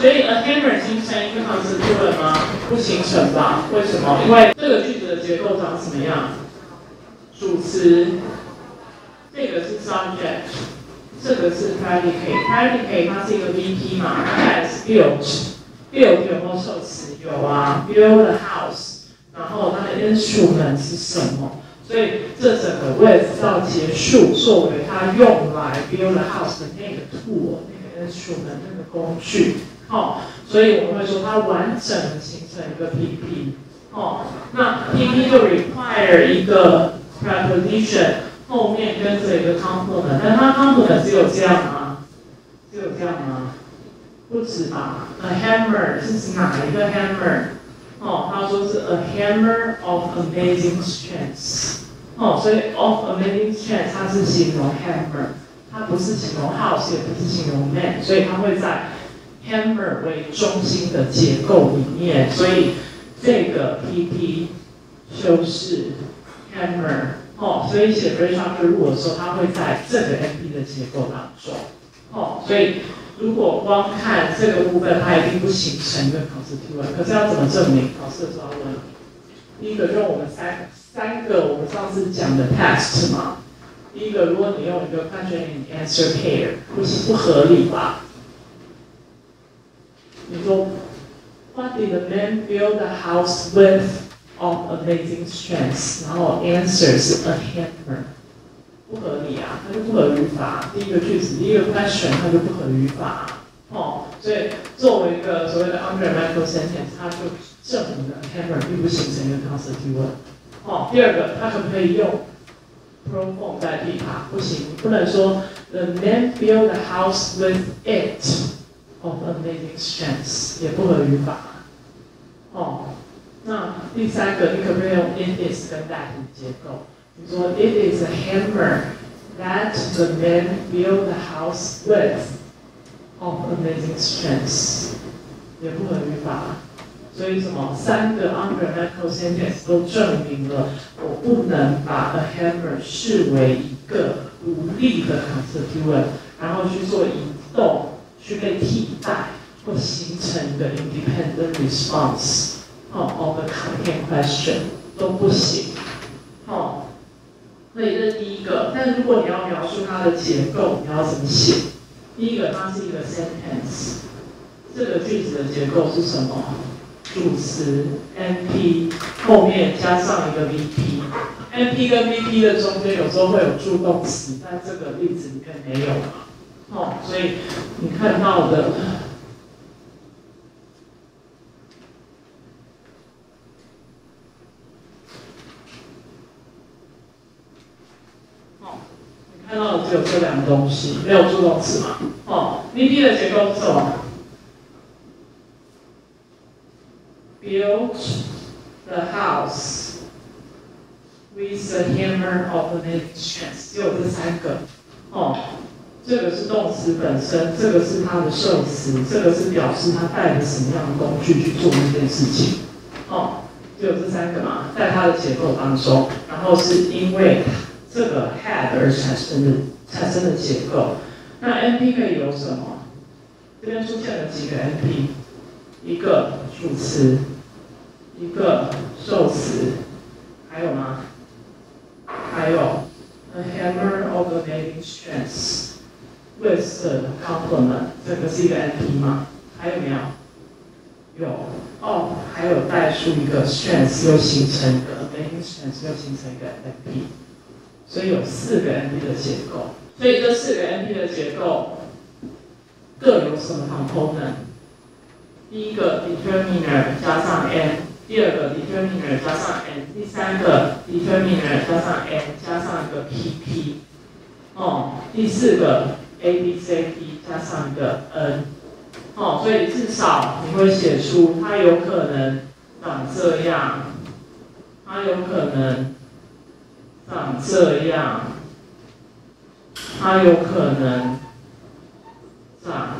所以 a hammer 形成一个 constituent 吗？不形成吧？为什么？因为这个句子的结构长什么样？主词，这个是 subject，这个是 predicate。predicate 它是一个 VP 嘛，它 has built，built 有没有受词？有啊，build a house。然后它的 instrument 是什么？所以这整个 with 到结束，作为它用来 build a house 的那个 tool，那个 instrument，那个工具。哦，所以我们会说它完整的形成一个 PP，哦，那 PP 就 require 一个 preposition 后面跟着一个 complement，但它 complement 只有这样吗？只有这样吗？不止吧？A hammer 是指哪一个 hammer？哦，他说是 a hammer of amazing strength，哦，所以 of amazing strength 它是形容 hammer，它不是形容 house，也不是形容 man，所以它会在 hammer 为中心的结构里面，所以这个 PP 修饰 hammer 哦，所以写 r e s t r u c t u r e 的时候，它会在这个 MP 的结构当中哦，所以如果光看这个部分，它一定不形成一个 constituent。可是要怎么证明？考试的时候要问。第一个用我们三三个我们上次讲的 test 嘛。第一个，如果你用一个 question and answer pair，不不合理吧？你说，What did the man build the house with of amazing strength？然后 answer 是 a hammer，不合理啊，它就不合语法。第一个句子，第一个 question 它就不合语法。哦，所以作为一个所谓的 undergraduate sentence，它就证明了 hammer 并不形成一个 constituent。哦，第二个，它可不可以用 pronoun 代替它？不行，不能说 the man built the house with it。 of amazing strength 也不合语法。哦，那第三个，你可不可以用 it is 跟 that 结构？你说 it is a hammer that the man built the house with of amazing strength 也不合语法。所以什么？三个 ungrammatical sentence 都证明了我不能把 a hammer 视为一个独立的 constituent，然后去做移动。 去被替代或形成一个 independent response，哦，of a content question 都不行，哦，所以这是第一个。但如果你要描述它的结构，你要怎么写？第一个，它是一个 sentence，这个句子的结构是什么？主词 NP 后面加上一个 VP，NP 跟 VP 的中间有时候会有助动词，但这个例子里面没有。哦，所以你看到的，哦，你看到的只有这两个东西，没有助动词嘛？哦，VP 的结构是什么？Built the house with a hammer of a native strength，只有这三个，哦。这个是动词本身，这个是它的受词，这个是表示它带着什么样的工具去做那件事情。哦，就有这三个嘛，在它的结构当中，然后是因为这个 had 而产生的产生的结构。那 NP 可以有什么？这边出现了几个 NP，一个主词，一个受词，还有吗？还有 a hammer of a native strength。With the complement，这个是一个 NP 吗？还有没有？有哦，还有带出一个 strength，又形成一个 main strength，又形成一个 NP，所以有四个 NP 的结构。所以这四个 NP 的结构各有什么 component？第一个 determiner 加上 n，第二个 determiner 加上 n，第三个 determiner 加上 n 加上一个 PP，哦，第四个。A b c d 加上一个 n，哦，所以至少你会写出它有可能长这样，它有可能长这样，它有可能长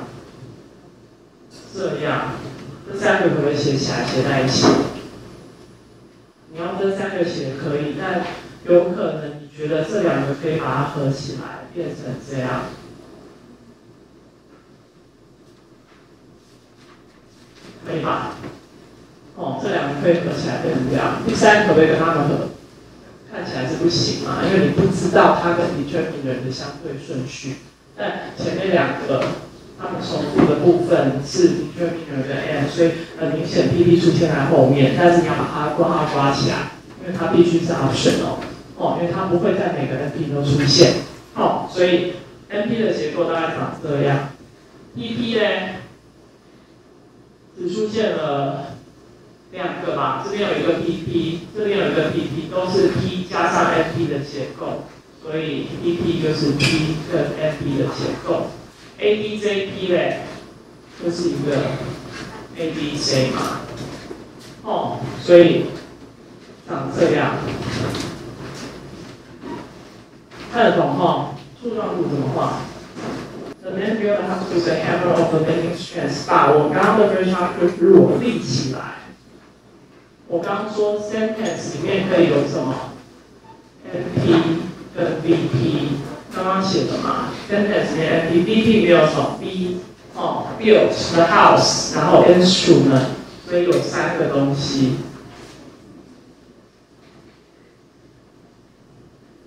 这样，这三个可不可以写起来写在一起？你要这三个写可以，但有可能你觉得这两个可以把它合起来变成这样。可以吧？哦，这两个可以合起来变成这样。第三可不可以跟他们合？看起来是不行嘛，因为你不知道它跟 determiner 的相对顺序。但前面两个它们重复的部分是 determiner 跟 n，所以很明显 PP 出现在后面，但是你要把它括号刮起来，因为它必须是 option 哦，哦，因为它不会在每个 NP 都出现。哦，所以 NP 的结构大概长这样。PP 呢，只出现了。两个吧，这边有一个 PP，这边有一个 PP，都是 P 加上 FP 的结构，所以 PP 就是 P 跟 FP 的结构。ABJP 嘞，就是一个 ABC 嘛，哦，所以长这样，看得懂哈？柱状图怎么画？The main builder has to the hammer of the making strength，把我刚刚的 version rule 立起来。我刚刚说 sentence 里面可以有什么？NP 跟 VP，刚刚写的嘛？sentence 里面 NP，VP 没有什么 B 哦，built the house，然后 instrument，所以有三个东西。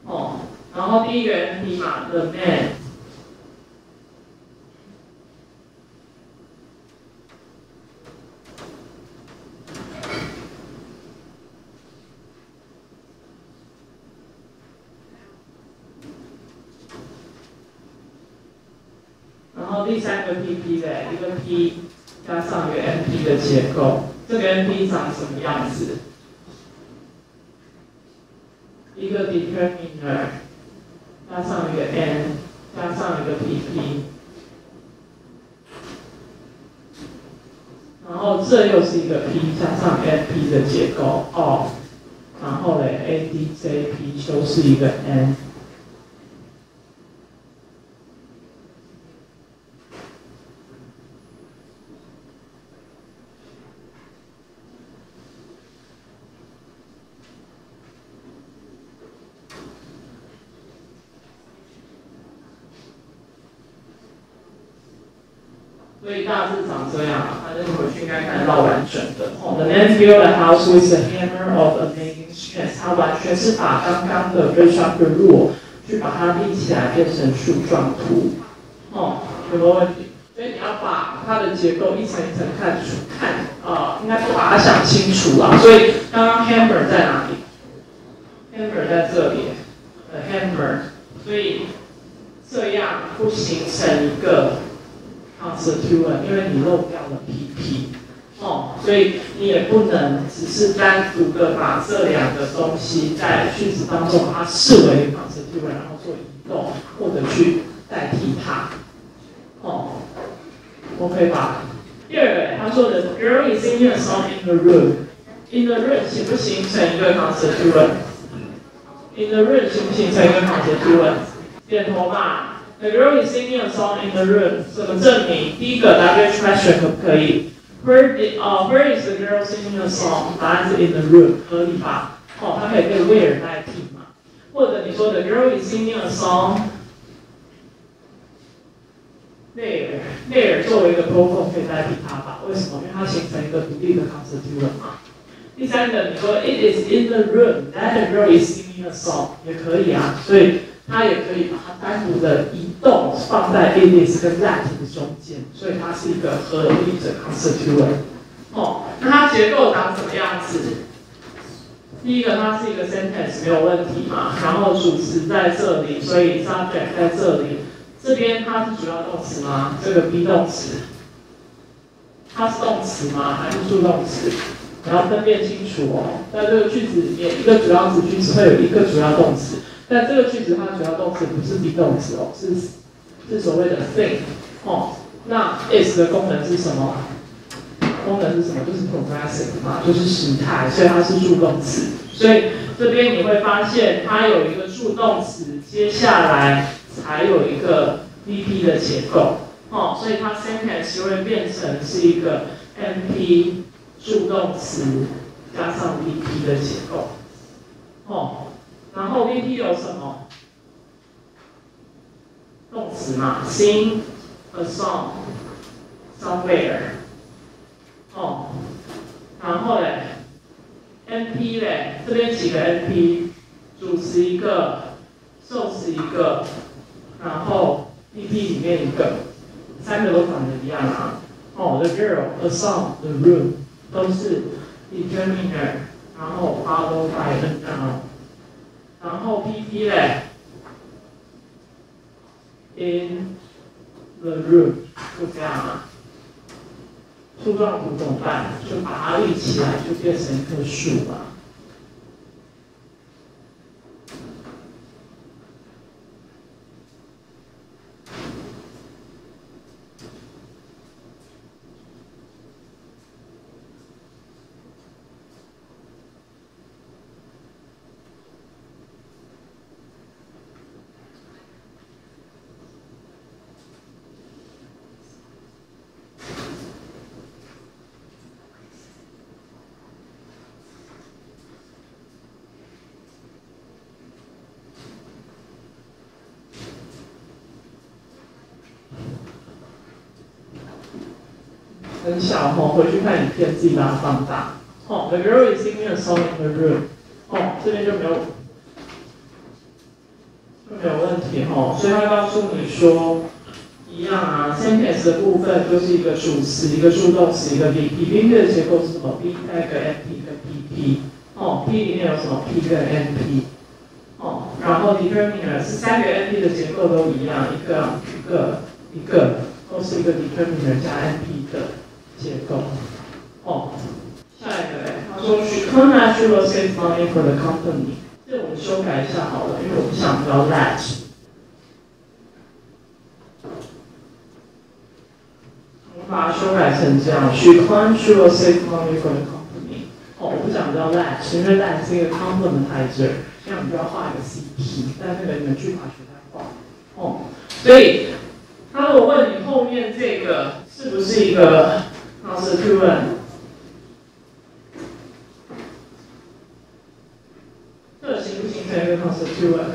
哦，然后第一个 NP 嘛，the man。第三个 PP 的一个 P 加上一个 NP 的结构，这个 NP 长什么样子？一个 determiner 加上一个 N 加上一个 PP，然后这又是一个 P 加上 NP 的结构哦，然后嘞 ADJP 修饰一个 N。所以大致长这样，反正你回去应该看得到完整的。哦，The man built a house with a hammer of amazing strength。它完全是把刚刚的 r e s h a r p rule 去把它立起来变成树状图。哦，有没有问题？所以你要把它的结构一层一层看出看，呃，应该说把它想清楚了。所以刚刚 hammer 在哪里？hammer 在这里，a hammer。所以这样不形成一个。constituent，因为你漏掉了 PP，哦，所以你也不能只是单独的把这两个东西在句子当中把它视为 constituent，然后做移动或者去代替它，哦，OK 吧？第二个，他说的 girl is singing song in the room，in the room 形不形成一个 constituent？in the room 形不形成一个 constituent？点头吧。The girl is singing a song in the room。怎么证明？第一个 W question 可不可以？Where did 啊？Where is the girl singing a song？答案是 in the room，合理吧？哦，它可以被 where 代替嘛？或者你说 The girl is singing a song there，there 作为一个 pronoun 可以代替它吧？为什么？因为它形成一个独立的 constituent 嘛。第三个，你说 It is in the room that the girl is singing a song 也可以啊，所以。 它也可以把它单独的移动放在 it is 跟 that 的中间，所以它是一个合理的 constituent。哦，那它结构长什么样子？第一个，它是一个 sentence 没有问题嘛，然后主词在这里，所以 subject 在这里。这边它是主要动词吗？这个 be 动词，它是动词吗？还是助动词？你要分辨清楚哦。在这个句子里面，一个主要词句只会有一个主要动词。但这个句子它的主要动词不是 be 动词哦，是是所谓的 thing 哦。那 is 的功能是什么？功能是什么？就是 progressive 嘛，就是时态，所以它是助动词。所以这边你会发现它有一个助动词，接下来才有一个 VP 的结构哦，所以它 sentence 会变成是一个 MP 助动词加上 VP 的结构哦。然后 VP 有什么？动词嘛，sing a song somewhere。哦，然后嘞，NP 嘞，这边几个 NP，主词一个，受词一个，然后 VP 里面一个，三个都长得一样啊。哦，the girl a song, the room 都是 determiner，然后 follow by the noun，然后 PP 嘞，in the room 就这样啊。树状图怎么办？就把它立起来，就变成一棵树了。很小吼，回去看影片自己把它放大。哦，The girl is singing a song in the room。哦，这边就没有就没有问题吼，所以他告诉你说，一样啊，sentence 的部分就是一个主词，一个助动词，一个 V P。V P 的结构是什么？V 带个 N P 跟 P P。哦，P 里面有什么？P 跟 N P。哦，然后 determiner 是三个 N P 的结构都一样，一个一个一个都是一个 determiner 加 N P 的。结构，哦，下一个嘞，他说 She can't actually save money for the company。这我们修改一下好了，因为我不想要 that。我们把它修改成这样：She can't actually save money for the company。哦，我不想要 that，因为 that 是一个 complementizer，这样我们就要画一个 CP，但那个你们句法学太快。哦，所以他如果问你后面这个是不是一个？constituent，这形不形成一个 constituent？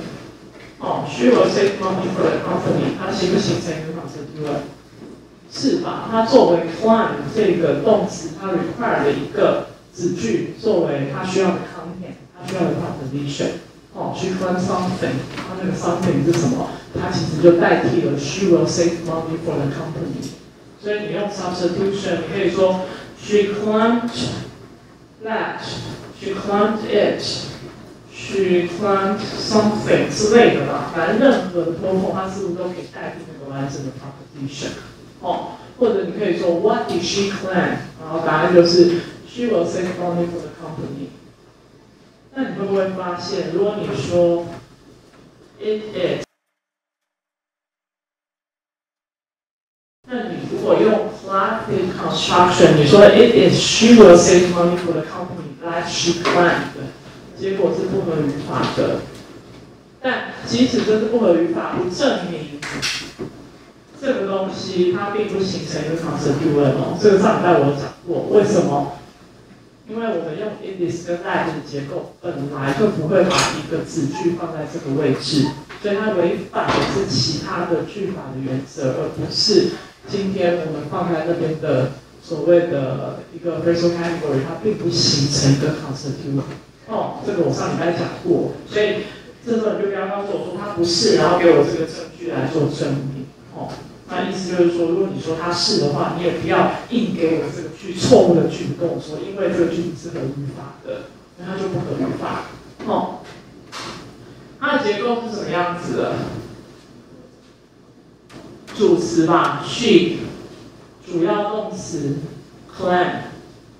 哦，she will save money for the company，它形不形成一个 constituent？是吧？它作为 climb 这个动词，它 require 的一个子句，作为它需要的 content，它需要的 composition。哦 she climb something 它那个 something 是什么？它其实就代替了 she will save money for the company。所以你用 substitution，你可以说 she climbed that, she climbed it, she climbed something 之类的吧。反正任何的多后，它是不是都可以代替那个完整的 proposition？哦，或者你可以说 What did she climb？然后答案就是 She will save money for the company。那你会不会发现，如果你说 It is construction，你说 it is she will save money for the company that she planned，结果是不合语法的。但即使这是不合语法，不证明这个东西它并不形成一个 constituent 哦。这个上礼拜我讲过，为什么？因为我们用 it is 跟 that 的结构本来就不会把一个子句放在这个位置，所以它违反的是其他的句法的原则，而不是。今天我们放在那边的所谓的一个 phrasal category，它并不形成一个 constituent。哦，这个我上礼拜讲过，所以这时候你就不要告诉我说它不是，然后给我这个证据来做证明。哦，那意思就是说，如果你说它是的话，你也不要硬给我这个句错误的句子跟我说，因为这个句子是合语法的，那它就不合语法。哦，它的结构是什么样子的？主词吧，she，主要动词，climb，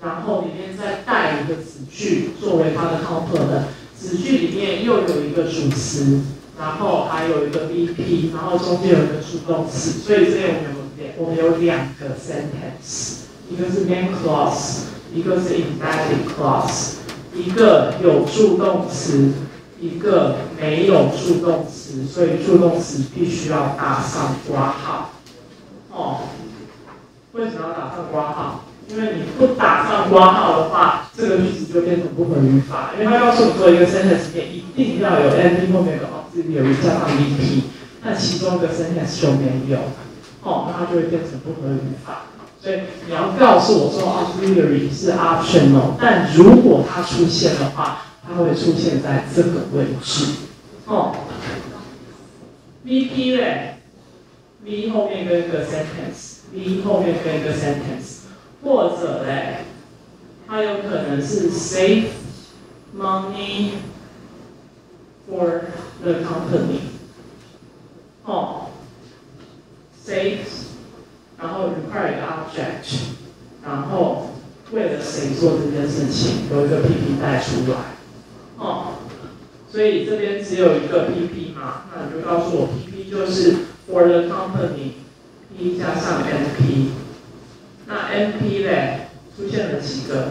然后里面再带一个子句作为它的 complement，子句里面又有一个主词，然后还有一个 VP，然后中间有一个助动词，所以这里我们有两，我们有两个 sentence，一个是 main clause，一个是 embedded clause，一个有助动词。一个没有助动词，所以助动词必须要打上括号。哦，为什么要打上括号？因为你不打上括号的话，这个句子就变成不合语法。因为它告诉你做一个 sentence 面一定要有 NP 后面有个 auxiliary 加上 VP，那其中一个 sentence 就没有，哦，那它就会变成不合语法。所以你要告诉我说 auxiliary 是 optional，但如果它出现的话，它会出现在这个位置。哦，VP 嘞，V 后面跟一个 sentence B 后面跟一个 sentence，或者嘞，它有可能是 save money for the company。哦，save，然后 require object，然后为了谁做这件事情，有一个 PP 带出来。哦，所以这边只有一个 PP 嘛，那你就告诉我 PP 就是 for the company company，P 加上 NP。那 NP 嘞出现了几个？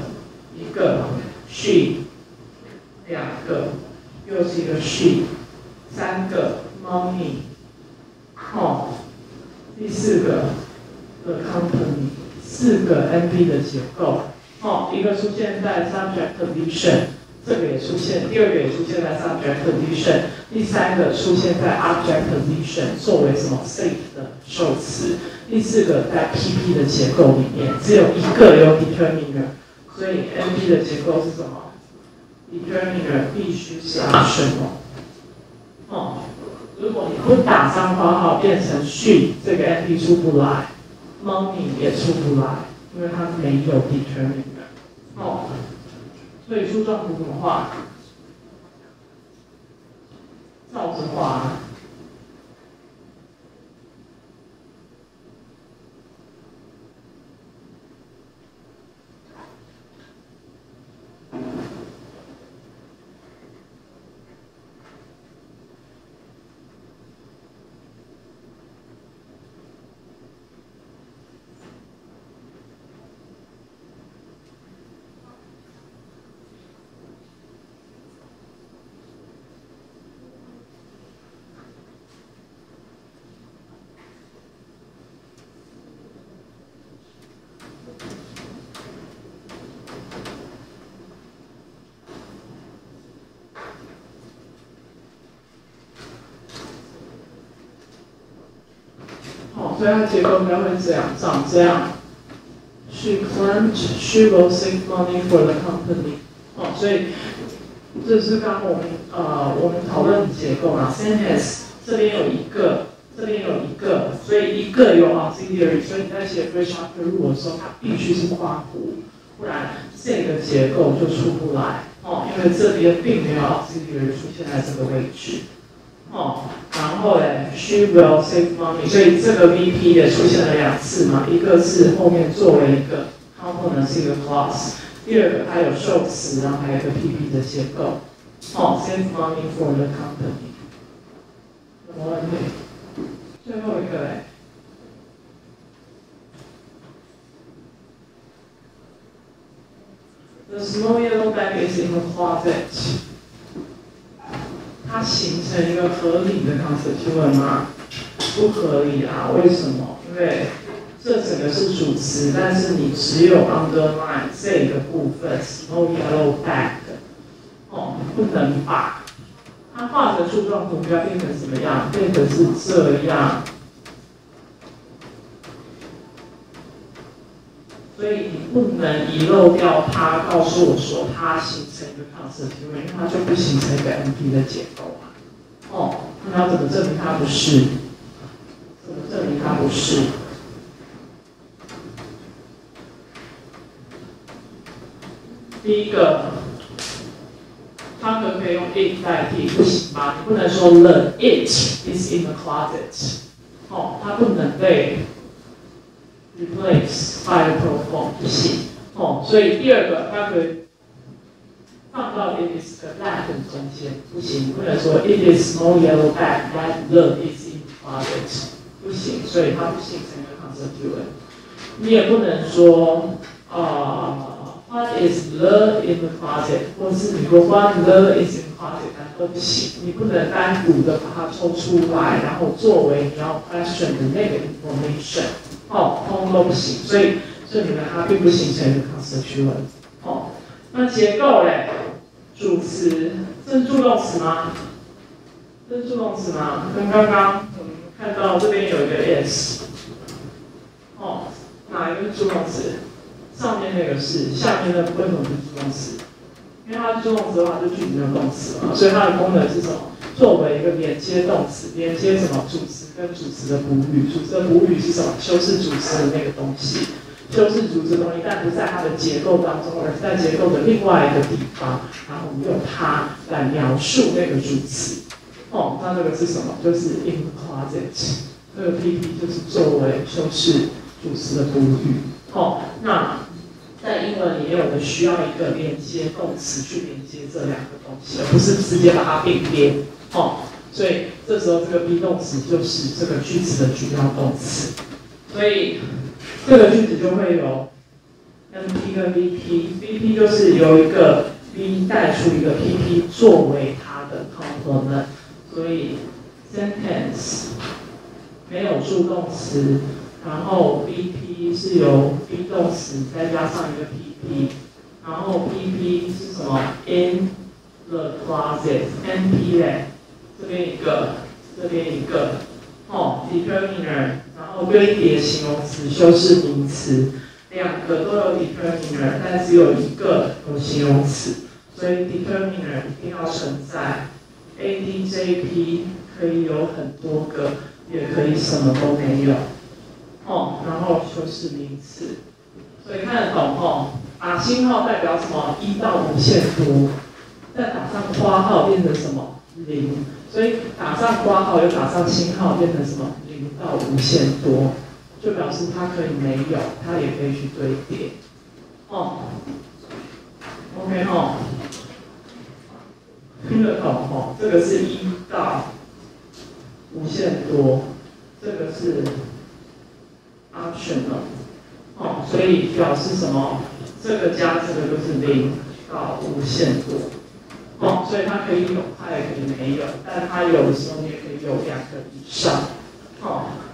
一个 she，两个又是一个 she，三个 money。哦，第四个 the company，四个 NP 的结构。哦，一个出现在 subject condition，这个也出现，第二个也出现在 subject condition，第三个出现在 object condition，作为什么 state 的受词。第四个在 PP 的结构里面，只有一个有 determiner，所以 NP 的结构是什么？determiner 必须是什么。哦。如果你不打上括号变成 she，这个 NP 出不来，money 也出不来，因为它没有 determiner。哦，所以树状图怎么画？照着画。所以它结构应该会这样，长这样。She claimed she will save money for the company。哦，所以这是刚刚我们呃我们讨论的结构啊。Sentence 这边有一个，这边有一个，所以一个有 auxiliary，所以你在写 phrase after rule 的时候，它必须是跨弧，不然这个结构就出不来。哦，因为这边并没有 auxiliary 出现在这个位置。哦，然后嘞，she will save money，所以这个 VP 也出现了两次嘛，一个是后面作为一个 component 是一个 class，第二个它有受词，然后还有一个 PP 的结构。哦，save money for the company。什么问题？最后一个嘞，The small yellow bag is in the closet。形成一个合理的 constituent 吗？不合理啊，为什么？因为这整个是主词，但是你只有 underline 这个部分 small yellow bag，哦，不能把它画的柱状图要变成什么样？变成是这样。所以你不能遗漏掉它，告诉我说它形成一个 constituent，因为它就不形成一个 M P 的结构啊。哦，那要怎么证明它不是？怎么证明它不是？第一个，它可不可以用 it 代替？不行吧？你不能说 the it is in the closet。哦，它不能被。Replace by a pronoun 不行哦，所以第二个它可以放到 it is 的 that 中间不行，不能说 it is small yellow bag that the is in closet 不行，所以它不形成一个 constituent。你也不能说啊，what is the in the closet，或是你说 what the is in closet，都不行，你不能单独的把它抽出来，然后作为你要 question 的那个 information。哦，通都不行，所以这里呢，它并不形成一个 constituent。哦，那结构嘞，主词，这是助动词吗？这是助动词吗？跟刚刚我们看到这边有一个 s，。哦，哪一个是助动词？上面那个是，下面那个为什么是助动词？因为它是助动词的话，就句子没有动词嘛，所以它的功能是什么？作为一个连接动词，连接什么主词跟主词的补语？主词的补语是什么？修饰主词的那个东西。修饰主词的东西，但不在它的结构当中，而是在结构的另外一个地方。然后我们用它来描述那个主词。哦，那这个是什么？就是 in the closet。这个 PP 就是作为修饰主词的补语。哦，那在英文里面，我们需要一个连接动词去连接这两个东西，而不是直接把它并列。哦，所以这时候这个 be 动词就是这个句子的主要动词，所以这个句子就会有 NP 跟 VP，VP 就是由一个 V 带出一个 PP 作为它的 complement，所以 sentence 没有助动词，然后 VP 是由 be 动词再加上一个 PP，然后 PP 是什么？In the closet，NP 嘞？这边一个，这边一个，哦，determiner，然后堆叠形容词修饰名词，两个都有 determiner，但只有一个有形容词，所以 determiner 一定要存在。adjp 可以有很多个，也可以什么都没有，哦，然后修饰名词，所以看得懂哦。打星号代表什么？一到无限多，再打上花号变成什么？零。所以打上括号又打上星号，变成什么？零到无限多，就表示它可以没有，它也可以去堆叠。哦，OK 哈，听得懂哈？这个是一到无限多，这个是 option。哦，所以表示什么？这个加这个就是零到无限多。哦，所以它可以有，它也可以没有，但它有的时候也可以有两个以上。哦。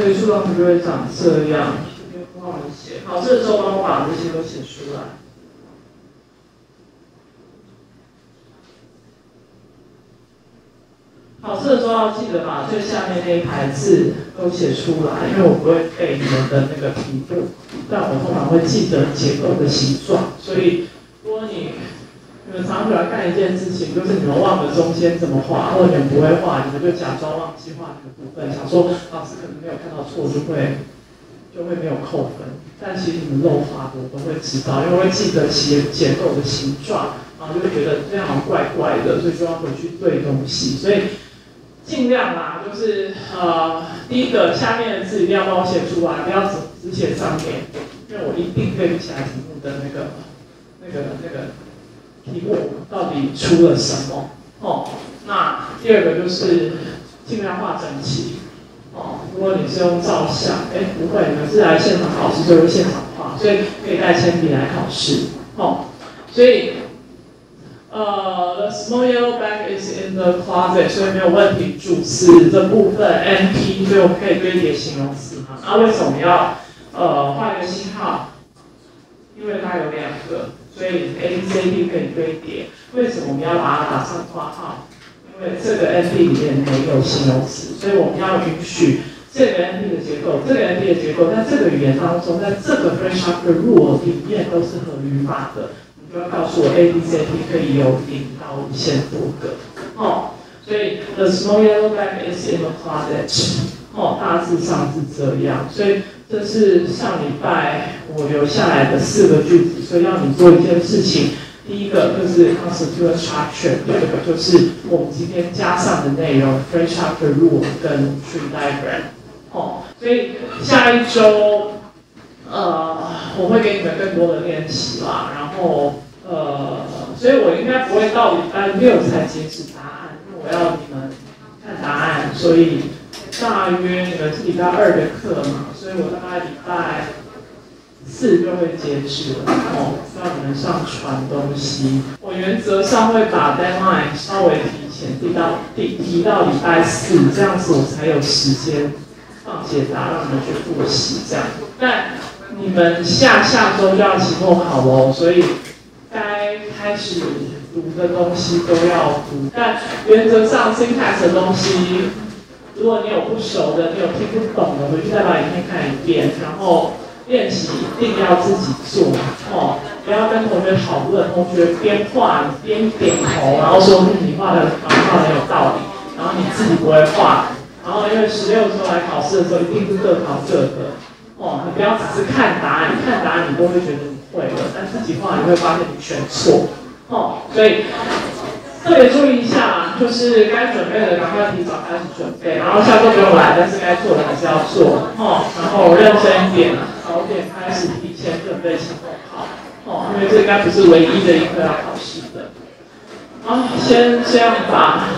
所以数量就会长这样，这边不好。这个时候帮我把这些都写出来。考试的时候要记得把最下面那一排字都写出来，因为我不会背你们的那个题目，但我通常会记得结构的形状，所以如果。你你们常喜欢干一件事情，就是你们忘了中间怎么画，或者你们不会画，你们就假装忘记画那个部分，想说老师可能没有看到错，就会就会没有扣分。但其实你们漏画的我都会知道，因为会记得结结构的形状，然后就会觉得这样怪怪的，所以就要回去对东西。所以尽量啦，就是呃，第一个下面的字一定要帮我写出来，不要只只写上面，因为我一定背不起来题目的那个那个那个。题目到底出了什么？哦，那第二个就是尽量画整齐。哦，如果你是用照相，哎，不会，你们是来现场考试，就是现场画，所以可以带铅笔来考试。哦，所以，呃，the small yellow bag is in the closet，所以没有问题。主词这部分，NP，所以我们可以堆叠形容词嘛？那为什么要呃画一个星号？因为它有两个。所以 A B C D 可以堆叠，为什么我们要把它打上括号？因为这个 NP 里面没有形容词，所以我们要允许这个 NP 的结构，这个 NP 的结构在这个语言当中，在这个 French After Rule 里面都是合语法的。你就要告诉我 A、B、C、D 可以有零到无限多个。哦，所以 The small yellow bag is in the closet。哦，大致上是这样。所以这是上礼拜我留下来的四个句子，所以要你做一件事情。第一个就是 constituent structure，第二个就是我们今天加上的内容 f r e s h chapter rule 跟 tree diagram。哦，所以下一周，呃，我会给你们更多的练习啦。然后，呃，所以我应该不会到礼拜六才截止答案，因为我要你们看答案。所以大约你们是礼拜二的课嘛，所以我大概礼拜。四就会截止了哦，让你们上传东西。我原则上会把 deadline 稍微提前提到提提到礼拜四，这样子我才有时间放解答，让你们去复习这样。但你们下下周就要期末考喽，所以该开始读的东西都要读。但原则上 syntax 的东西，如果你有不熟的，你有听不懂的，回去再把影片看一遍，然后。练习一定要自己做哦，不要跟同学讨论，同学边画边点头，然后说你画的画很有道理，然后你自己不会画，然后因为十六周来考试的时候一定是各考各的哦，你不要只是看答案，看答案你都会觉得你会了，但自己画你会发现你全错哦，所以。特别注意一下，就是该准备的赶快提早开始准备，然后下周不用来，但是该做的还是要做，哦，然后认真一点，早点开始提前准备期末考，哦，因为这应该不是唯一的一科要考试的。好，先这样吧。